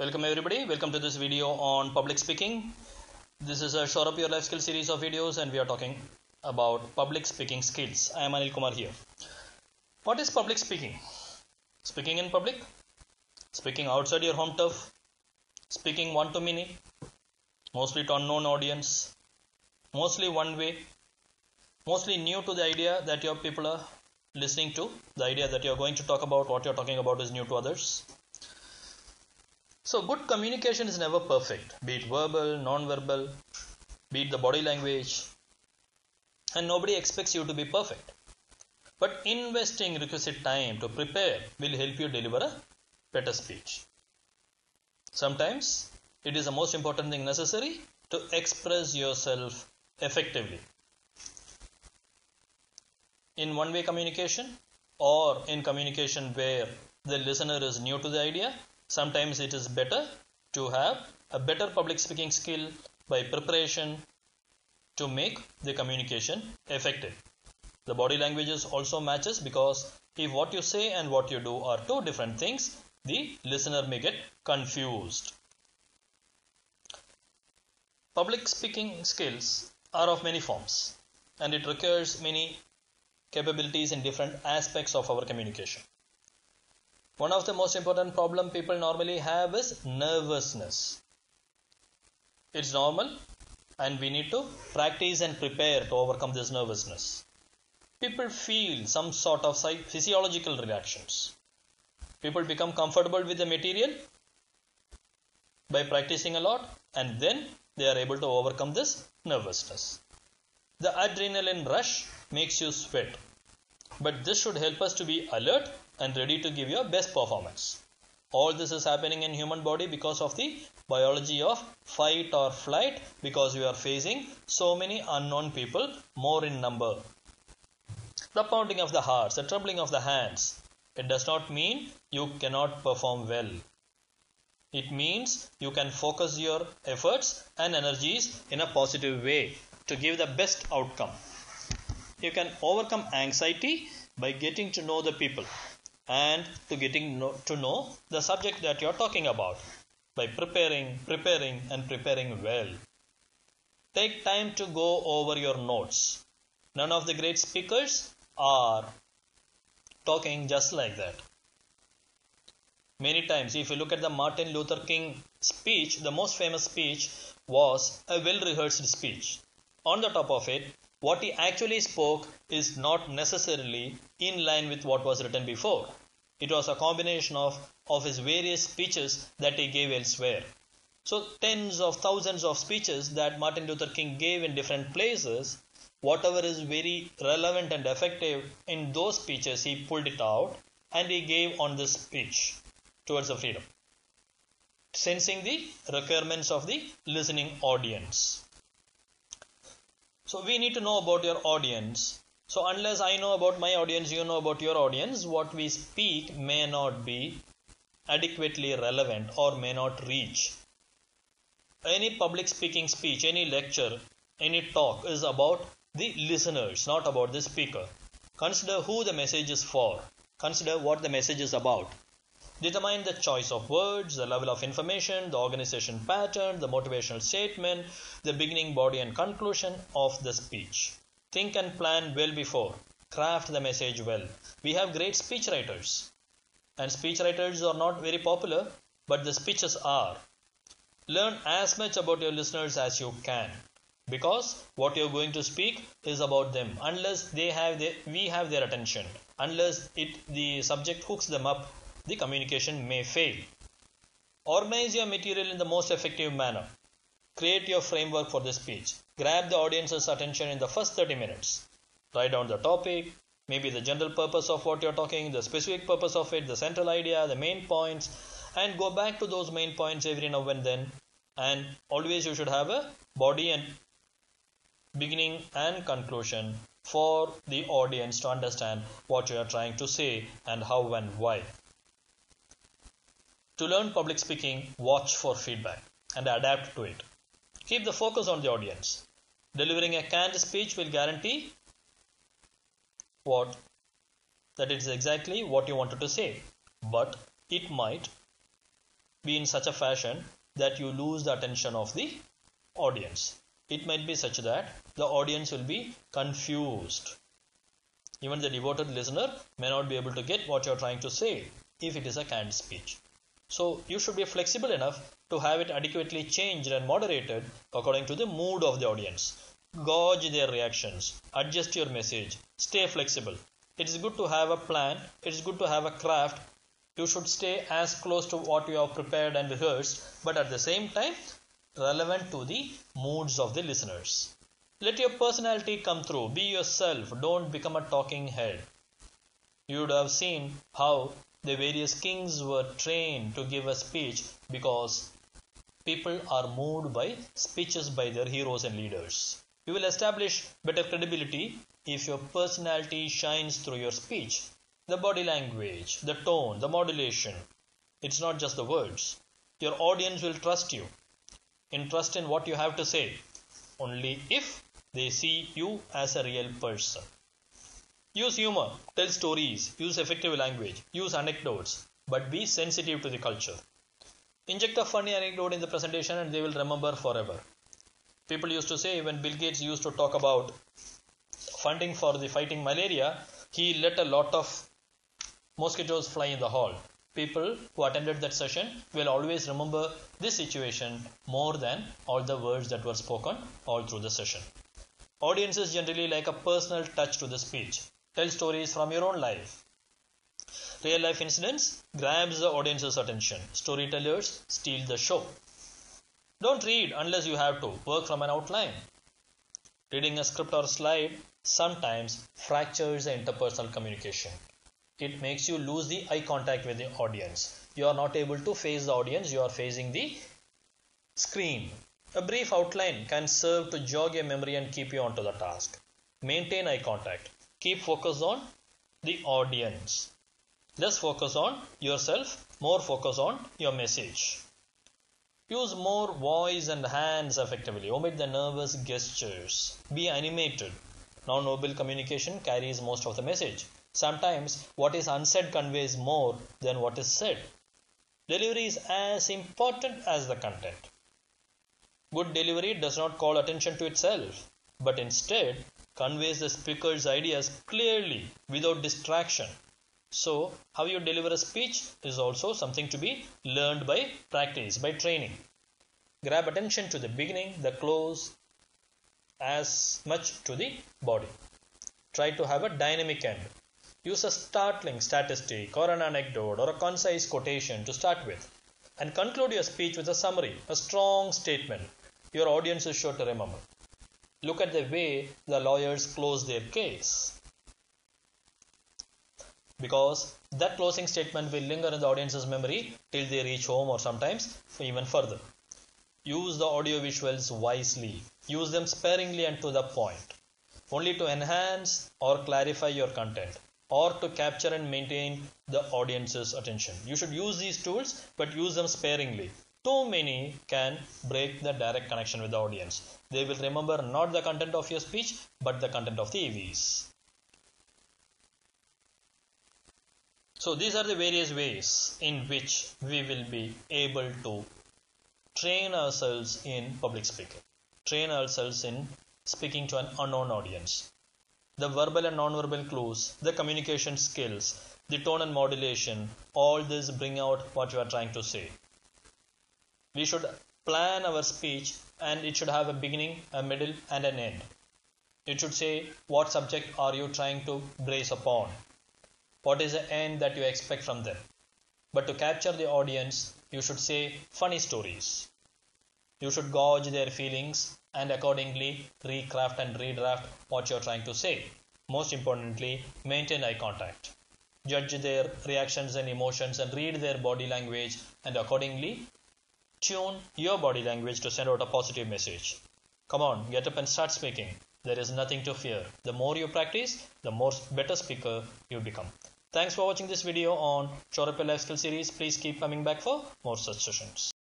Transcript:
Welcome everybody. Welcome to this video on public speaking. This is a Shore Up Your Life Skill series of videos and we are talking about public speaking skills. I am Anil Kumar here. What is public speaking? Speaking in public? Speaking outside your home turf? Speaking one to many? Mostly to unknown audience? Mostly one way? Mostly new to the idea that your people are listening to? The idea that you are going to talk about, what you are talking about is new to others? So, good communication is never perfect, be it verbal, non verbal, be it the body language, and nobody expects you to be perfect. But investing requisite time to prepare will help you deliver a better speech. Sometimes it is the most important thing necessary to express yourself effectively. In one way communication or in communication where the listener is new to the idea, sometimes it is better to have a better public speaking skill by preparation to make the communication effective. The body languages also matches because if what you say and what you do are two different things, the listener may get confused. Public speaking skills are of many forms and it requires many capabilities in different aspects of our communication. One of the most important problem people normally have is nervousness. It's normal and we need to practice and prepare to overcome this nervousness. People feel some sort of physiological reactions. People become comfortable with the material by practicing a lot and then they are able to overcome this nervousness. The adrenaline rush makes you sweat, but this should help us to be alert and ready to give your best performance. All this is happening in human body because of the biology of fight or flight because we are facing so many unknown people more in number. The pounding of the hearts, the trembling of the hands, it does not mean you cannot perform well. It means you can focus your efforts and energies in a positive way to give the best outcome. You can overcome anxiety by getting to know the people and to getting to know the subject that you are talking about by preparing, preparing, and preparing well. Take time to go over your notes. None of the great speakers are talking just like that. Many times, if you look at the Martin Luther King speech, the most famous speech was a well rehearsed speech. On the top of it, what he actually spoke is not necessarily in line with what was written before. It was a combination of, of his various speeches that he gave elsewhere. So, tens of thousands of speeches that Martin Luther King gave in different places, whatever is very relevant and effective in those speeches, he pulled it out and he gave on this speech towards the freedom, sensing the requirements of the listening audience. So, we need to know about your audience so unless I know about my audience, you know about your audience, what we speak may not be adequately relevant or may not reach. Any public speaking speech, any lecture, any talk is about the listeners, not about the speaker. Consider who the message is for. Consider what the message is about. Determine the choice of words, the level of information, the organization pattern, the motivational statement, the beginning, body, and conclusion of the speech. Think and plan well before. Craft the message well. We have great speech writers. And speech writers are not very popular, but the speeches are. Learn as much about your listeners as you can. Because what you're going to speak is about them. Unless they have their, we have their attention. Unless it the subject hooks them up, the communication may fail. Organize your material in the most effective manner. Create your framework for the speech. Grab the audience's attention in the first 30 minutes. Write down the topic, maybe the general purpose of what you're talking, the specific purpose of it, the central idea, the main points, and go back to those main points every now and then. And always you should have a body and beginning and conclusion for the audience to understand what you are trying to say and how and why. To learn public speaking, watch for feedback and adapt to it. Keep the focus on the audience. Delivering a canned speech will guarantee what? That it is exactly what you wanted to say, but it might be in such a fashion that you lose the attention of the audience. It might be such that the audience will be confused. Even the devoted listener may not be able to get what you are trying to say if it is a canned speech. So you should be flexible enough to have it adequately changed and moderated according to the mood of the audience. Gauge their reactions, adjust your message, stay flexible. It is good to have a plan, it is good to have a craft. You should stay as close to what you have prepared and rehearsed, but at the same time, relevant to the moods of the listeners. Let your personality come through. Be yourself. Don't become a talking head. You would have seen how the various kings were trained to give a speech because people are moved by speeches by their heroes and leaders. You will establish better credibility if your personality shines through your speech. The body language, the tone, the modulation. It's not just the words. Your audience will trust you. In trust in what you have to say. Only if they see you as a real person. Use humor, tell stories, use effective language, use anecdotes, but be sensitive to the culture. Inject a funny anecdote in the presentation and they will remember forever. People used to say when Bill Gates used to talk about funding for the fighting malaria, he let a lot of mosquitoes fly in the hall. People who attended that session will always remember this situation more than all the words that were spoken all through the session. Audiences generally like a personal touch to the speech. Tell stories from your own life. Real life incidents grabs the audience's attention. Storytellers steal the show. Don't read unless you have to. Work from an outline. Reading a script or slide sometimes fractures the interpersonal communication. It makes you lose the eye contact with the audience. You are not able to face the audience, you are facing the screen. A brief outline can serve to jog your memory and keep you onto the task. Maintain eye contact. Keep focus on the audience. Less focus on yourself, more focus on your message. Use more voice and hands effectively. Omit the nervous gestures. Be animated. Non-verbal communication carries most of the message. Sometimes what is unsaid conveys more than what is said. Delivery is as important as the content. Good delivery does not call attention to itself, but instead conveys the speaker's ideas clearly without distraction. So, how you deliver a speech is also something to be learned by practice, by training. Grab attention to the beginning, the close, as much to the body. Try to have a dynamic end. Use a startling statistic or an anecdote or a concise quotation to start with and conclude your speech with a summary, a strong statement your audience is sure to remember. Look at the way the lawyers close their case. Because that closing statement will linger in the audience's memory till they reach home or sometimes even further. Use the audio visuals wisely. Use them sparingly and to the point. Only to enhance or clarify your content or to capture and maintain the audience's attention. You should use these tools but use them sparingly. Too many can break the direct connection with the audience. They will remember not the content of your speech but the content of the EVs. So these are the various ways in which we will be able to train ourselves in public speaking, train ourselves in speaking to an unknown audience. The verbal and non-verbal clues, the communication skills, the tone and modulation, all this bring out what you are trying to say. We should plan our speech and it should have a beginning, a middle and an end. It should say what subject are you trying to brace upon. What is the end that you expect from them. But to capture the audience, you should say funny stories. You should gauge their feelings and accordingly recraft and redraft what you're trying to say. Most importantly, maintain eye contact. Judge their reactions and emotions and read their body language and accordingly Tune your body language to send out a positive message. Come on, get up and start speaking. There is nothing to fear. The more you practice, the more better speaker you become. Thanks for watching this video on Up Life Skill series. Please keep coming back for more such sessions.